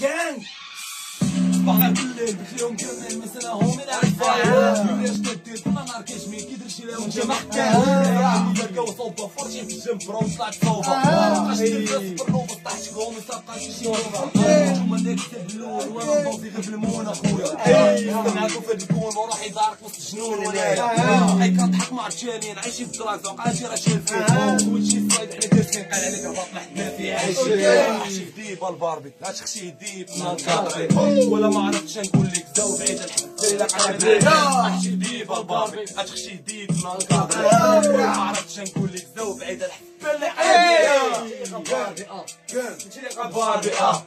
جانج بقى بالليل بخيهم كامل مثلا هم العفاية ولاش تدير كل نهار كيجمي كيدير شي لهم جمع حكاية لقاو صوبة فرشي في الجنب برو طلعت صوبة مابقاش تلبس بالروبة طاحت شكون يسابقا شي نوبة هما داك السد الأول وأنا نبوزي غير بالمون اخويا معاكم في الكون وروح يدارك وسط الجنون ويايا حي كنضحك مع الجانين عايشين في الدراك وقعاتي راه شايل فيه كلشي ما حدنا فيه عايشين وحشي في ديب الباربي عتخشي ديب ولا ما عرفتش نقول لك زاو بعيد الحب لك على ديب الباربي عتخشي ديب ولا ما عرفتش نقول لك زاو بعيد الحب لك على آه باربي آه